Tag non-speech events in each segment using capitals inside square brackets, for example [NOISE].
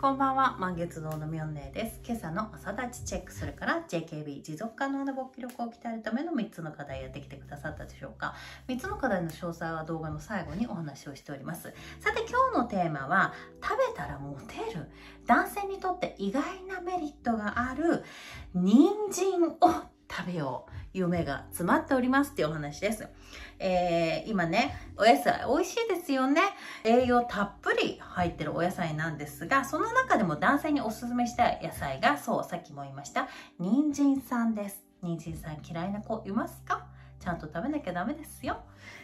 こんばんは、満月堂のみょんねです。今朝の朝立ちチェックするから JKB 持続可能な勃起力を鍛えるための3つの課題やってきてくださったでしょうか ?3 つの課題の詳細は動画の最後にお話をしております。さて今日のテーマは、食べたらモテる男性にとって意外なメリットがある人参を食べよう。夢が詰まっておりますっていうお話です。えー、今ね、お野菜美味しいですよね。栄養たっぷり入ってるお野菜なんですが、その中でも男性におすすめしたい野菜が、そう、さっきも言いました、人参さんです。人参さん嫌いな子いますか？ちゃんと食べなきゃダメですよ。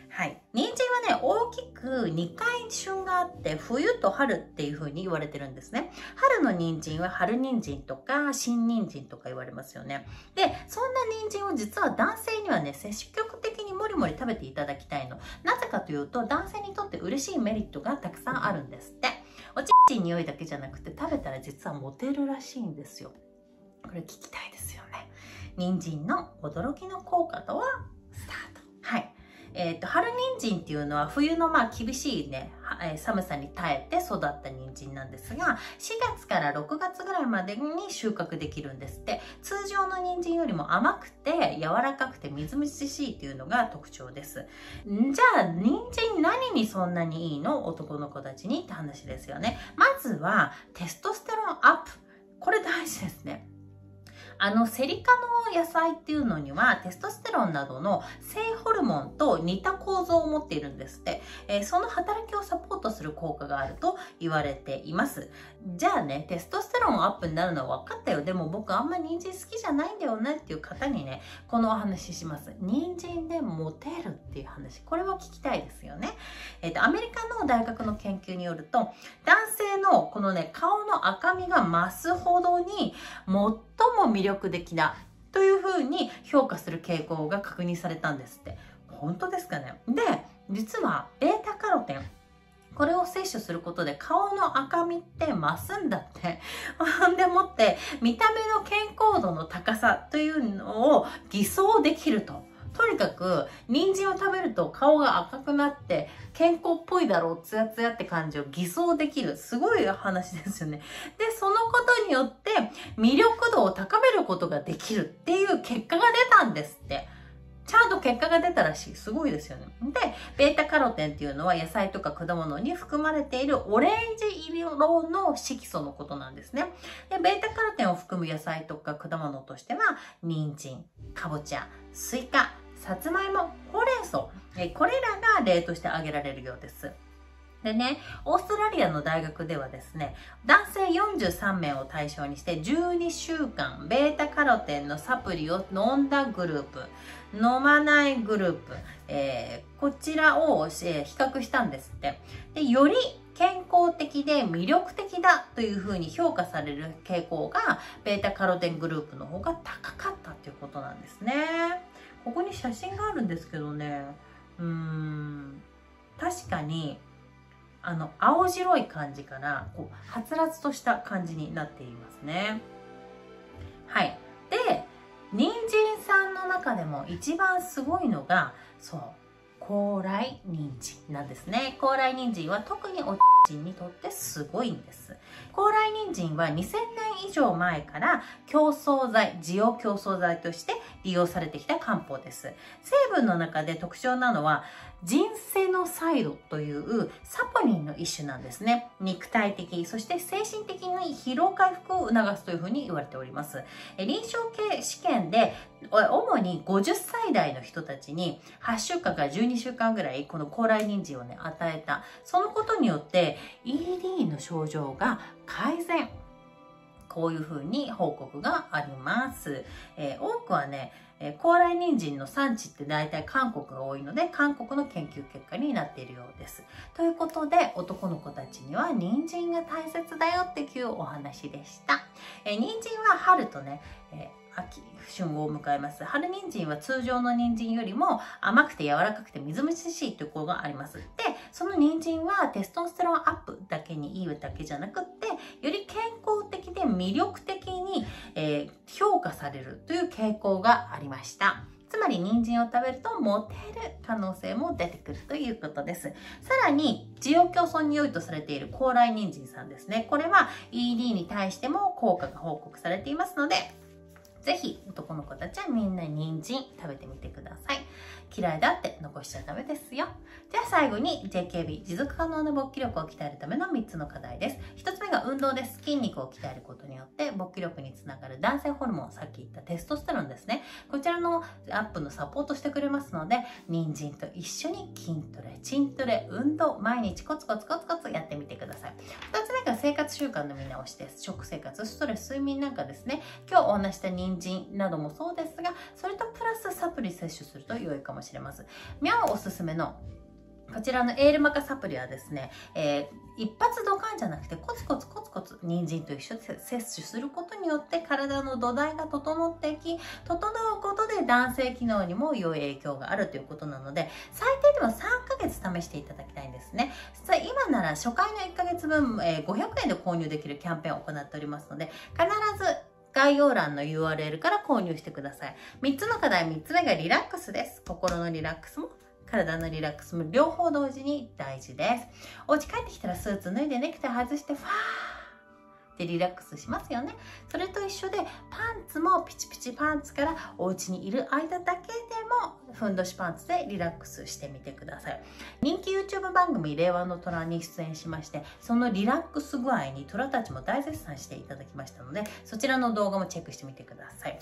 はい。人参はね、大きく2回旬があって、冬と春っていう風に言われてるんですね。春の人参は春人参とか新人参とか言われますよね。で、そんな人参を実は男性にはね、積極的にもりもり食べていただきたいの。なぜかというと、男性にとって嬉しいメリットがたくさんあるんですって。おちち匂いだけじゃなくて、食べたら実はモテるらしいんですよ。これ聞きたいですよね。人参の驚きの効果とは？えっ、ー、と、春人参っていうのは冬のまあ厳しいね、え寒さに耐えて育った人参なんですが、4月から6月ぐらいまでに収穫できるんですって、通常の人参よりも甘くて柔らかくてみずみずしいっていうのが特徴です。じゃあ、人参何にそんなにいいの？男の子たちにって話ですよね。まずは、テストステロンアップ。これ大事ですね。あの、セリ科の野菜っていうのには、テストステロンなどの性ホルモンと似た構造を持っているんですって。えー、その働きをサポートする効果があると言われています。じゃあね、テストステロンアップになるのは分かったよ。でも僕あんま人参好きじゃないんだよねっていう方にね、このお話しします。人参でモテるっていう話。これは聞きたいですよね。えっ、ー、と、アメリカの大学の研究によると、男性のこのね、顔の赤みが増すほどに、最も魅力的だというふうに評価する傾向が確認されたんですって。本当ですかね？で、実は β カロテン。これを摂取することで顔の赤みって増すんだって。ほ [LAUGHS] んでもって、見た目の健康度の高さというのを偽装できると。とにかく、人参を食べると顔が赤くなって、健康っぽいだろう、ツヤツヤって感じを偽装できる。すごい話ですよね。で、そのことによって、魅力度を高めることができるっていう結果が出たんですって。ちゃんと結果が出たらしい。すごいですよね。で、ベータカロテンっていうのは野菜とか果物に含まれているオレンジ色の色素のことなんですね。で、ベータカロテンを含む野菜とか果物としては、人参、かぼちゃ、スイカ、さつまいも、ほうれん草、これらが例として挙げられるようです。でね、オーストラリアの大学ではですね、男性43名を対象にして12週間、ベータカロテンのサプリを飲んだグループ、飲まないグループ、えー、こちらを、えー、比較したんですって。で、より健康的で魅力的だというふうに評価される傾向が、ベータカロテングループの方が高かったということなんですね。ここに写真があるんですけどね、うーん、確かに、あの、青白い感じから、こう、はつらつとした感じになっていますね。はい。で、人参さんの中でも一番すごいのが、そう、高麗人参なんですね。高麗人参は特にお人にとってすごいんです。高麗人参は2000年以上前から競争剤、滋養競争剤として利用されてきた漢方です。成分の中で特徴なのは、ジンセノサイドというサポニンの一種なんですね。肉体的、そして精神的に疲労回復を促すというふうに言われております。臨床系試験で、主に50歳代の人たちに8週間から12週間ぐらいこの高麗人参をね、与えた。そのことによって ED の症状が改善。こういうふうに報告があります。えー、多くはね、えー、高麗人参の産地って大体韓国が多いので、韓国の研究結果になっているようです。ということで、男の子たちには人参が大切だよっていうお話でした。えー、人参は春とね、えー秋、旬を迎えます。春人参は通常の人参よりも甘くて柔らかくてみずみずしいということがあります。で、その人参はテストステロンアップだけにいいだけじゃなくって、より健康的で魅力的に、えー、評価されるという傾向がありました。つまり人参を食べるとモテる可能性も出てくるということです。さらに、需要競争に良いとされている高麗人参さんですね。これは ED に対しても効果が報告されていますので、ぜひ男の子たちはみんな人参食べてみてください。嫌いだって残しちゃダメですよ。では最後に JKB 持続可能な勃起力を鍛えるための3つの課題です。1つ目が運動です。筋肉を鍛えることによって勃起力につながる男性ホルモン、さっき言ったテストステロンですね。こちらのアップのサポートしてくれますので、人参と一緒に筋トレ、筋トレ、運動、毎日コツコツコツコツやってみてください。2つ目が生活習慣の見直しです。食生活、ストレス、睡眠なんかですね。今日お話した人参などもそうですが、それとサプリ摂取すると良いかもしれません。ミャオおすすめのこちらのエールマカサプリはですね、えー、一発ドカンじゃなくてコツコツコツコツ人参と一緒に摂取することによって体の土台が整っていき整うことで男性機能にも良い影響があるということなので最低でも3ヶ月試していただきたいんですね実は今なら初回の1ヶ月分、えー、500円で購入できるキャンペーンを行っておりますので必ず概要欄の URL から購入してください。3つの課題、3つ目がリラックスです。心のリラックスも体のリラックスも両方同時に大事です。お家帰ってきたらスーツ脱いでネクタイ外してファーってリラックスしますよね。それと一緒でパンツもピチピチパンツからお家にいる間だけでもふんどしパンツでリラックスしてみてください。人気 YouTube 番組令和の虎に出演しまして、そのリラックス具合に虎たちも大絶賛していただきましたので、そちらの動画もチェックしてみてください。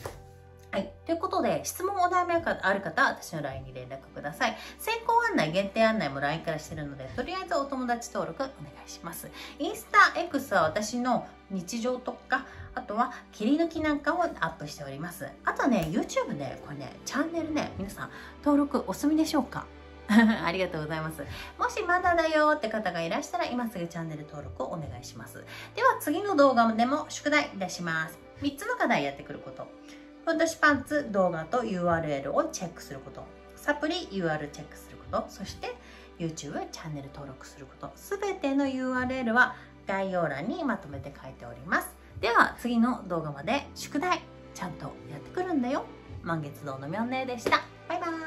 はい。ということで、質問お悩みある方は私の LINE に連絡ください。先行案内、限定案内も LINE からしてるので、とりあえずお友達登録お願いします。インスタ X は私の日常とか、あとは切り抜きなんかをアップしております。あとね、YouTube ね、これね、チャンネルね、皆さん登録お済みでしょうか？[LAUGHS] ありがとうございます。もしまだだよって方がいらしたら今すぐチャンネル登録をお願いします。では次の動画でも宿題出します。3つの課題やってくること。ふんどしパンツ動画と URL をチェックすること。サプリ URL チェックすること。そして YouTube チャンネル登録すること。すべての URL は概要欄にまとめて書いております。では次の動画まで宿題ちゃんとやってくるんだよ。満月堂のみょんねでした。バイバイ。